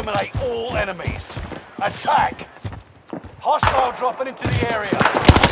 eliminate all enemies. Attack! Hostile dropping into the area.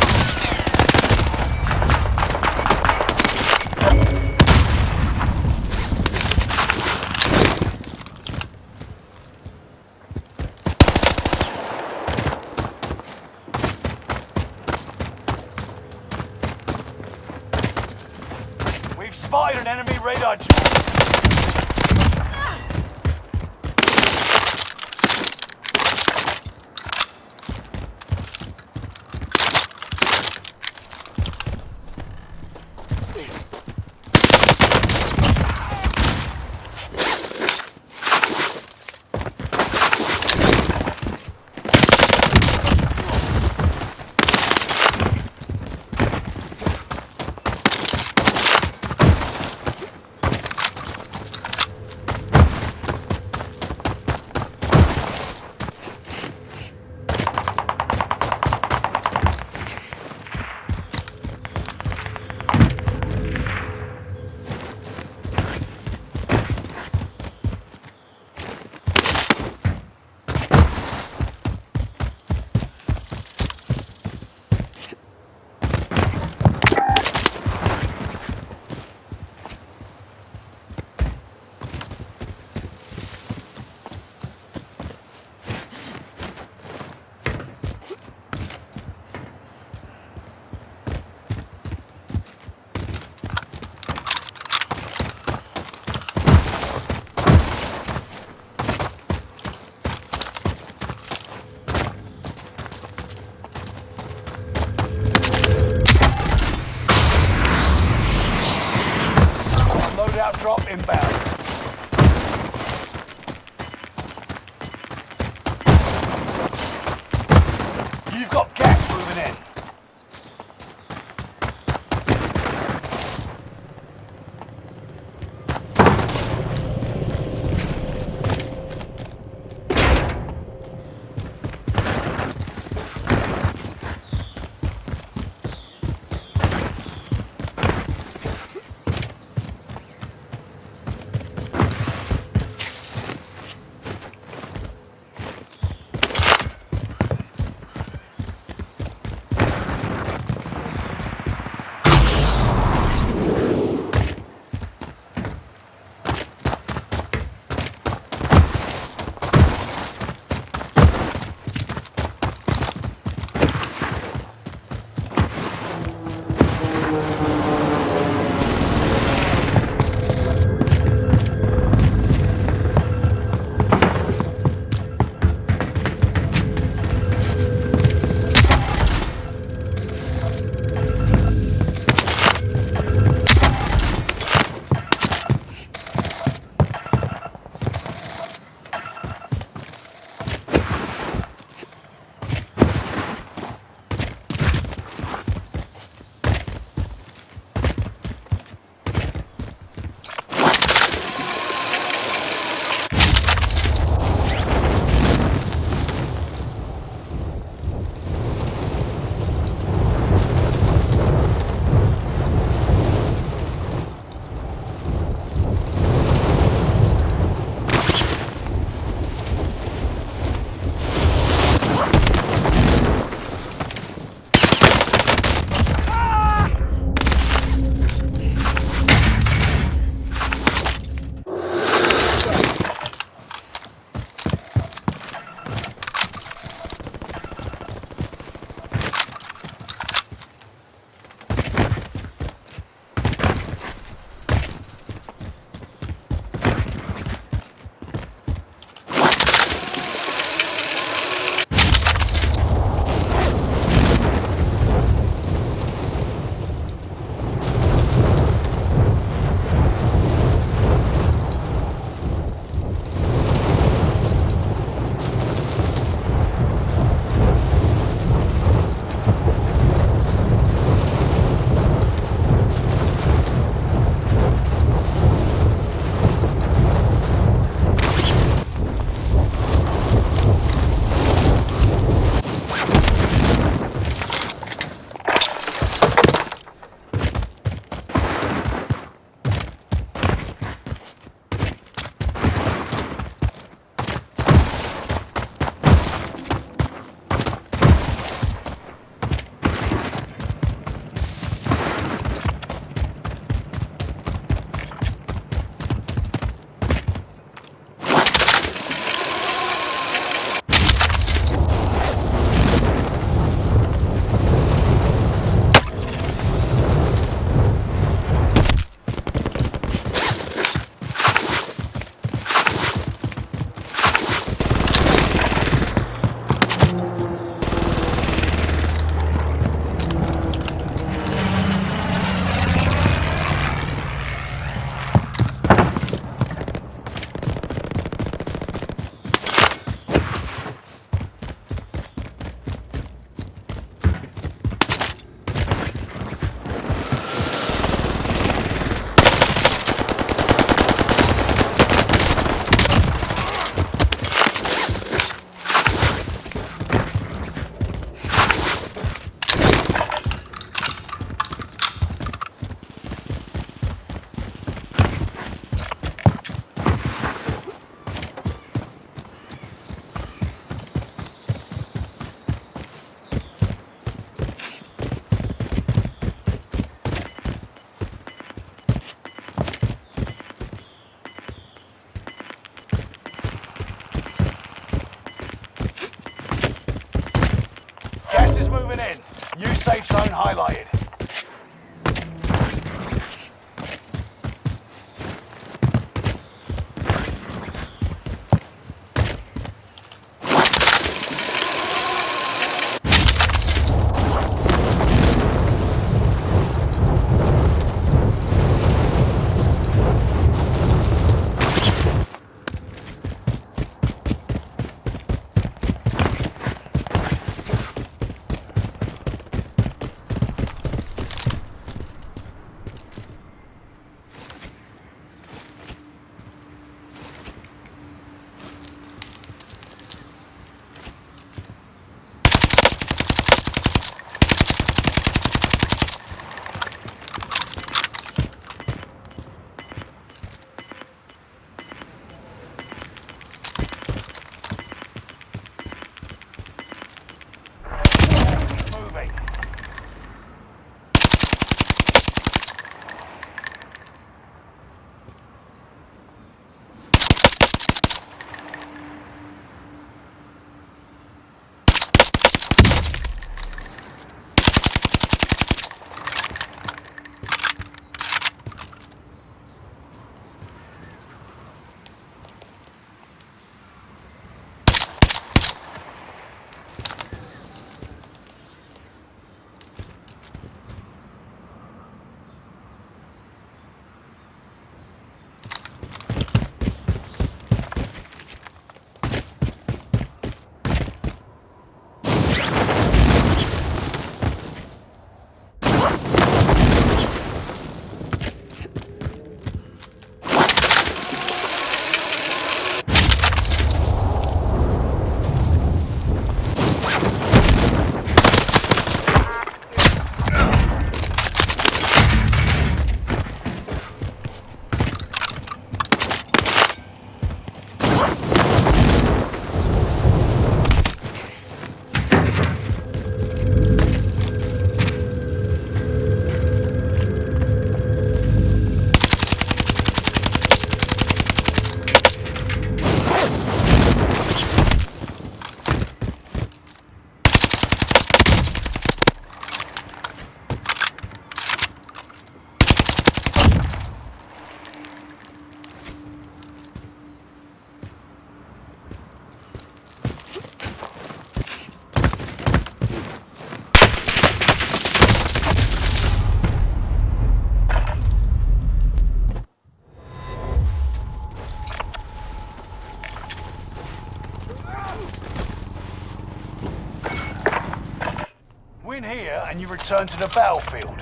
Win here and you return to the battlefield.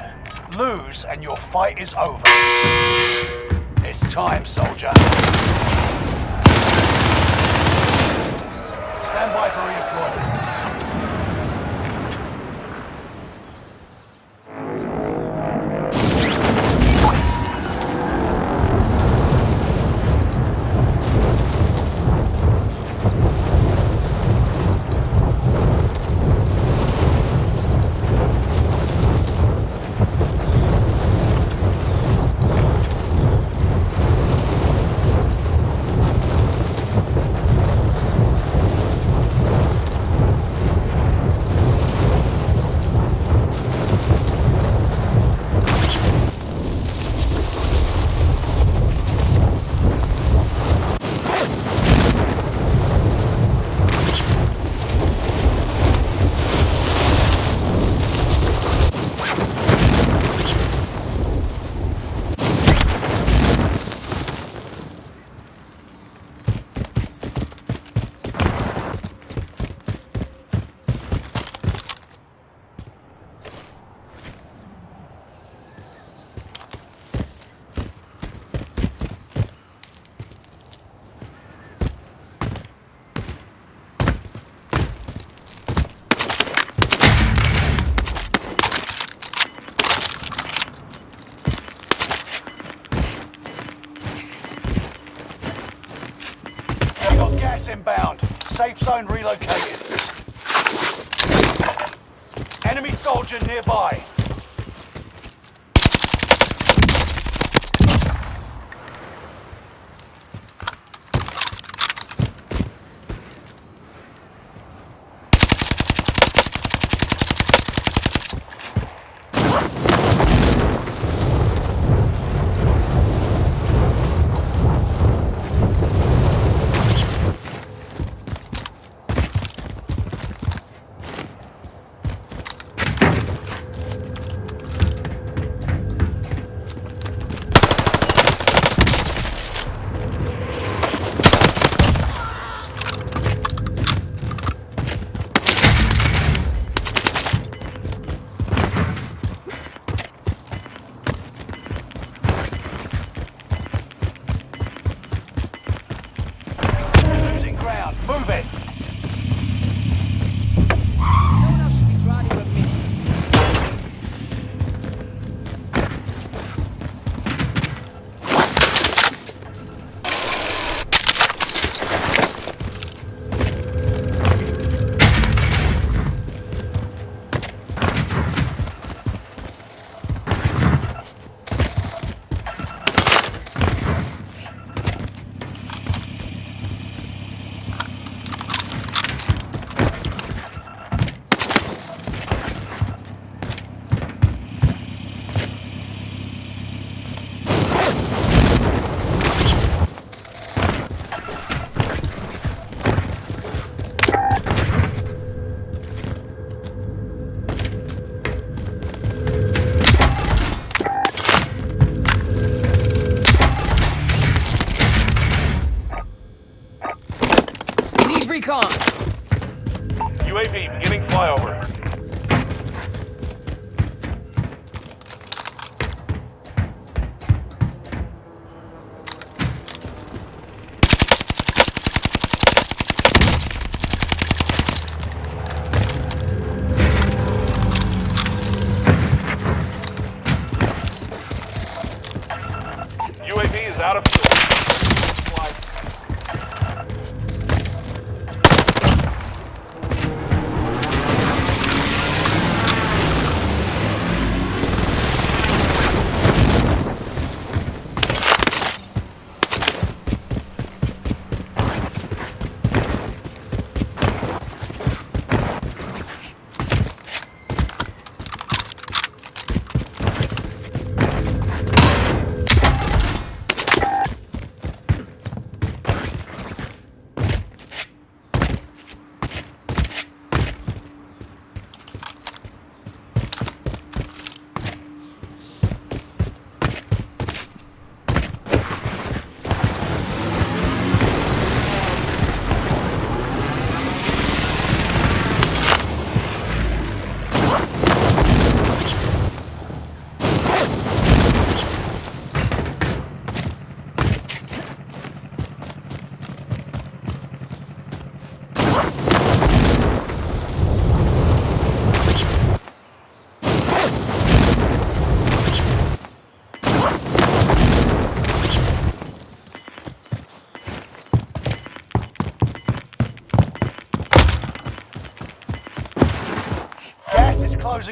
Lose and your fight is over. It's time, soldier. Stand by inbound. Safe zone relocated. Enemy soldier nearby.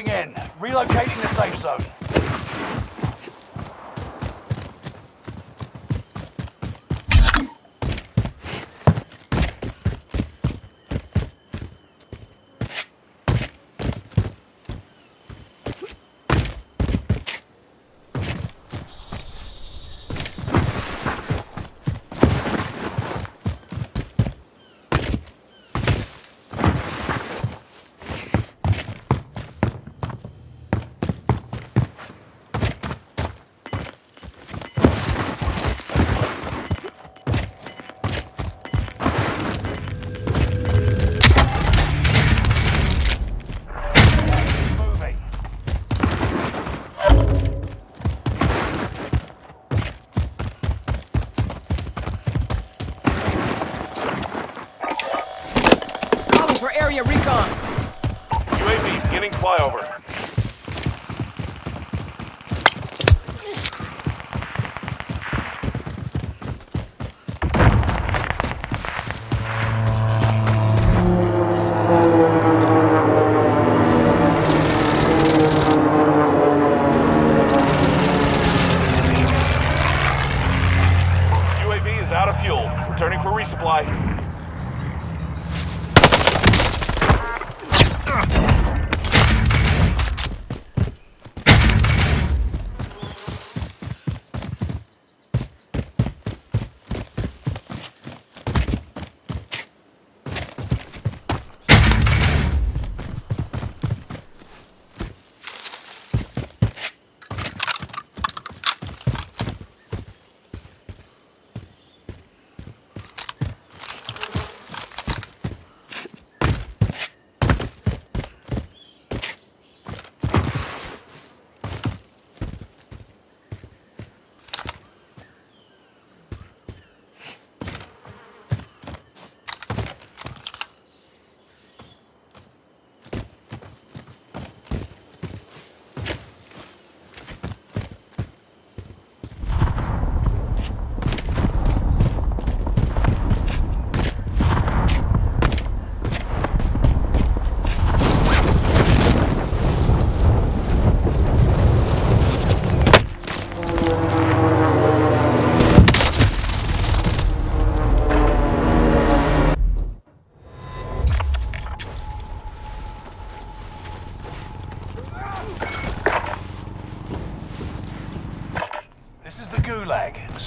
In. For recon. UAV beginning flyover.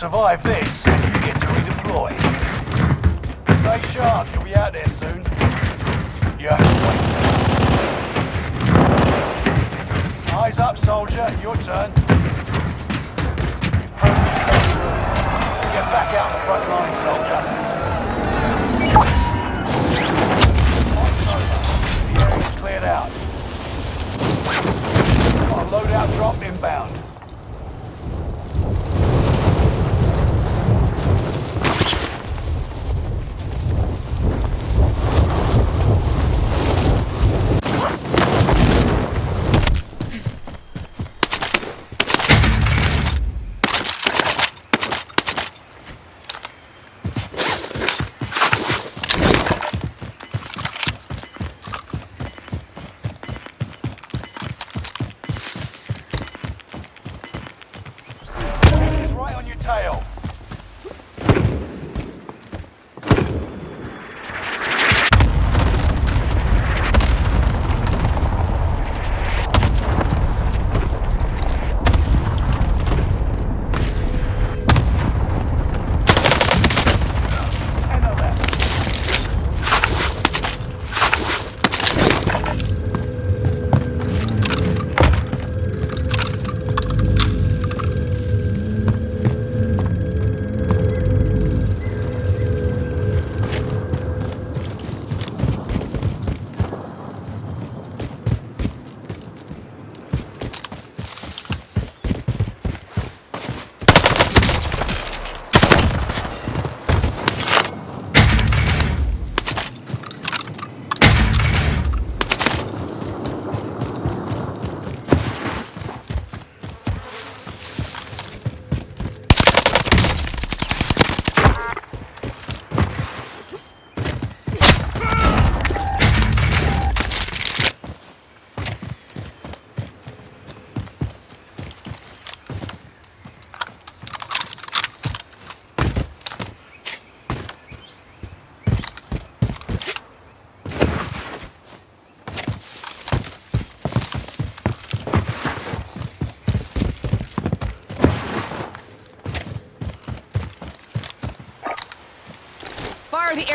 Survive this, you get to redeploy. Stay sharp, you'll be out there soon. You have to wait. Eyes up, soldier. Your turn. You've proven yourself true. Get back out the front line, soldier. Over. The cleared out. Got a loadout drop inbound.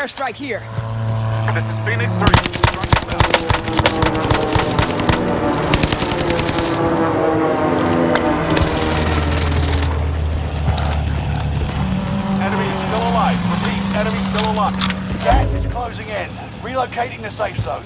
Airstrike here. This is Phoenix 3. Strike. Enemy still alive. Repeat, enemy still alive. Gas is closing in. Relocating the safe zone.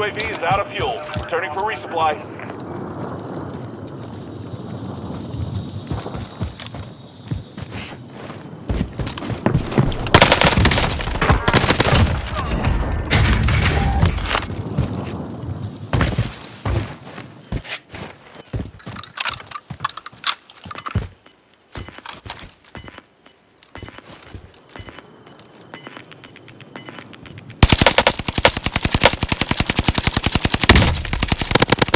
UAV is out of fuel. Returning for resupply.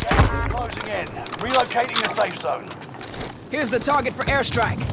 Gas is closing in. Relocating the safe zone. Here's the target for airstrike.